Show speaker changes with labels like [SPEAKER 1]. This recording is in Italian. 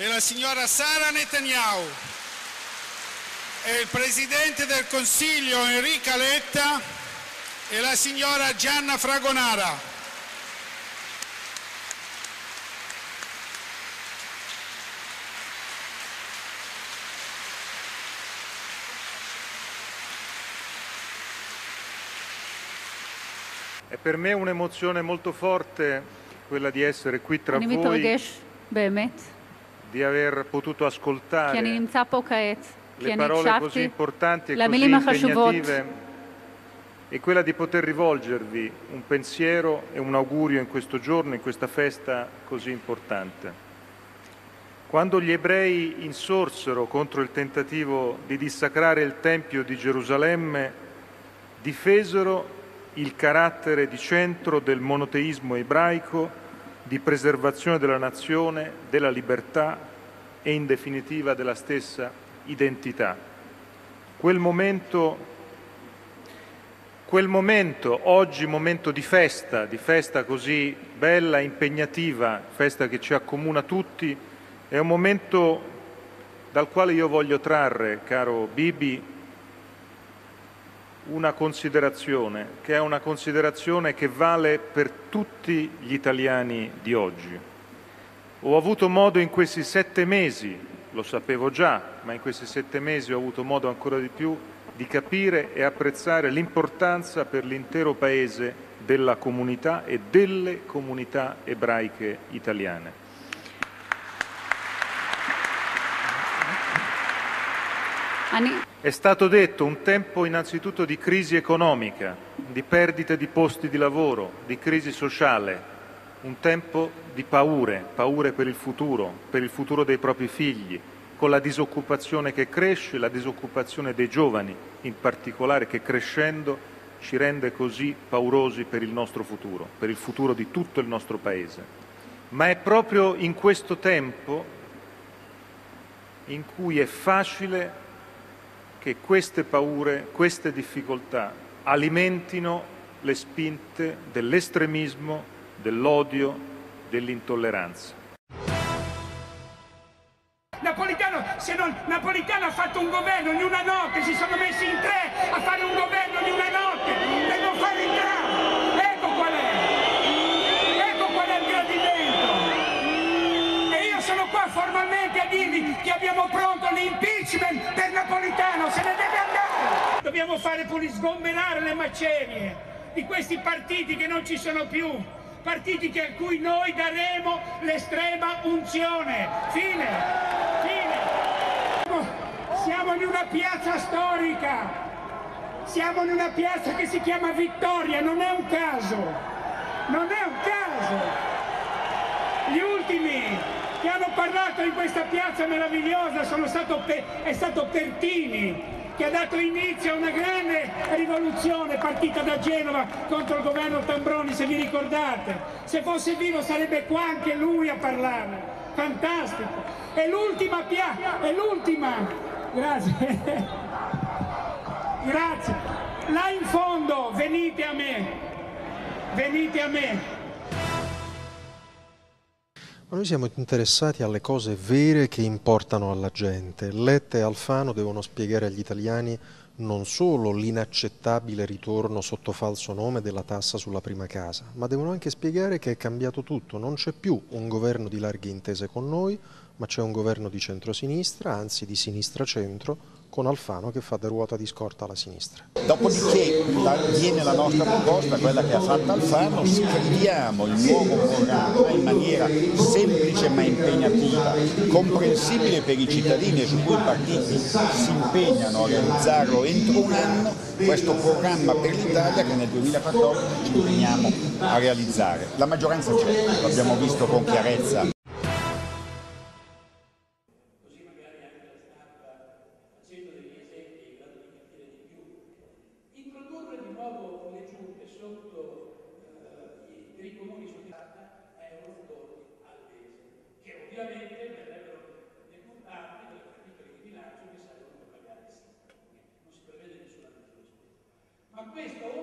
[SPEAKER 1] e la signora Sara Netanyahu e il Presidente del Consiglio Enrica Letta e la signora Gianna Fragonara.
[SPEAKER 2] È per me un'emozione molto forte quella di essere qui tra voi di aver potuto ascoltare le parole così importanti e così impegnative e quella di poter rivolgervi un pensiero e un augurio in questo giorno, in questa festa così importante. Quando gli ebrei insorsero contro il tentativo di dissacrare il Tempio di Gerusalemme, difesero il carattere di centro del monoteismo ebraico di preservazione della nazione, della libertà e in definitiva della stessa identità. Quel momento, quel momento, oggi momento di festa, di festa così bella, impegnativa, festa che ci accomuna tutti, è un momento dal quale io voglio trarre, caro Bibi, una considerazione, che è una considerazione che vale per tutti gli italiani di oggi. Ho avuto modo in questi sette mesi, lo sapevo già, ma in questi sette mesi ho avuto modo ancora di più di capire e apprezzare l'importanza per l'intero Paese della comunità e delle comunità ebraiche italiane. È stato detto un tempo innanzitutto di crisi economica, di perdite di posti di lavoro, di crisi sociale, un tempo di paure, paure per il futuro, per il futuro dei propri figli, con la disoccupazione che cresce, la disoccupazione dei giovani in particolare che crescendo ci rende così paurosi per il nostro futuro, per il futuro di tutto il nostro Paese. Ma è proprio in questo tempo in cui è facile che queste paure, queste difficoltà alimentino le spinte dell'estremismo, dell'odio, dell'intolleranza.
[SPEAKER 3] Napolitano, se non Napolitano ha fatto un governo in una notte, si sono messi in tre a fare un governo in una notte, Dobbiamo fare pure sgomberare le macerie di questi partiti che non ci sono più. Partiti a cui noi daremo l'estrema unzione. Fine. Fine. Siamo in una piazza storica. Siamo in una piazza che si chiama Vittoria, non è un caso. Non è un caso. Gli ultimi che hanno parlato in questa piazza meravigliosa sono stato è stato Pertini che ha dato inizio a una grande rivoluzione partita da Genova contro il governo Tambroni, se vi ricordate. Se fosse vivo sarebbe qua anche lui a parlare. Fantastico. È l'ultima piazza, è l'ultima. Grazie. Grazie. Là in fondo, venite a me. Venite a me.
[SPEAKER 4] Noi siamo interessati alle cose vere che importano alla gente. Letta e Alfano devono spiegare agli italiani non solo l'inaccettabile ritorno sotto falso nome della tassa sulla prima casa, ma devono anche spiegare che è cambiato tutto. Non c'è più un governo di larghe intese con noi, ma c'è un governo di centrosinistra, anzi di sinistra-centro, con Alfano che fa da ruota di scorta alla sinistra.
[SPEAKER 5] Dopodiché viene la nostra proposta, quella che ha fatto Alfano, scriviamo il nuovo programma in maniera semplice ma impegnativa, comprensibile per i cittadini e su cui i partiti si impegnano a realizzarlo entro un anno, questo programma per l'Italia che nel 2014 ci impegniamo a realizzare. La maggioranza c'è, l'abbiamo visto con chiarezza
[SPEAKER 6] sotto eh, i, per i comuni sottostata è uno sconto altese, che ovviamente verrebbero deputati dai capitoli di bilancio che sarebbero pagati sempre. Non si prevede nessuna misura. Ma questo,